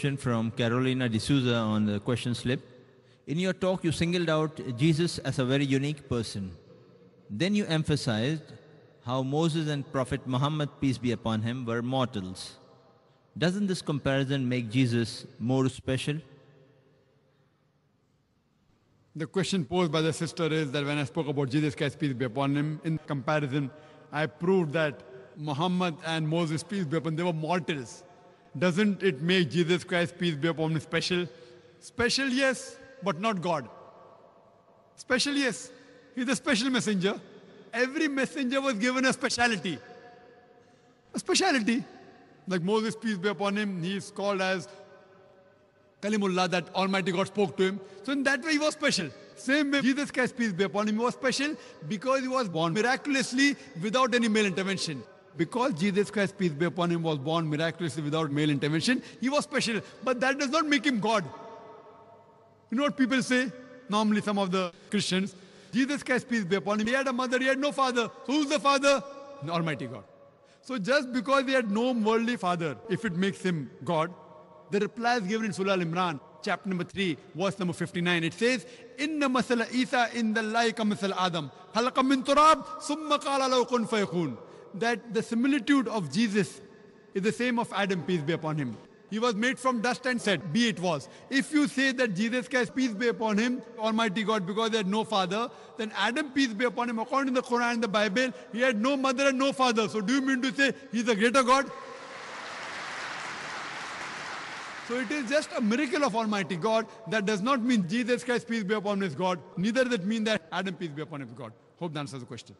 From Carolina D'Souza on the question slip. In your talk, you singled out Jesus as a very unique person. Then you emphasized how Moses and Prophet Muhammad, peace be upon him, were mortals. Doesn't this comparison make Jesus more special? The question posed by the sister is that when I spoke about Jesus Christ, peace be upon him, in comparison, I proved that Muhammad and Moses, peace be upon them, they were mortals. Doesn't it make Jesus Christ, peace be upon him, special? Special, yes, but not God. Special, yes. He's a special messenger. Every messenger was given a speciality. A speciality. Like Moses, peace be upon him, he is called as Kalimullah, that Almighty God spoke to him. So in that way he was special. Same way Jesus Christ, peace be upon him, was special because he was born miraculously without any male intervention. Because Jesus Christ, peace be upon him, was born miraculously without male intervention, he was special. But that does not make him God. You know what people say? Normally some of the Christians, Jesus Christ, peace be upon him, he had a mother, he had no father. Who's the father? The Almighty God. So just because he had no worldly father, if it makes him God, the reply is given in Surah Al-Imran, chapter number 3, verse number 59. It says, Inna masala Isa in the like masal Adam. Khalaqa min turab, summa qala lahu kun fayakun. That the similitude of Jesus is the same of Adam, peace be upon him. He was made from dust and said, be it was. If you say that Jesus Christ, peace be upon him, Almighty God, because he had no father, then Adam, peace be upon him, according to the Quran and the Bible, he had no mother and no father. So do you mean to say he's a greater God? So it is just a miracle of Almighty God. That does not mean Jesus Christ, peace be upon him, is God. Neither does it mean that Adam, peace be upon him, is God. Hope that answers the question.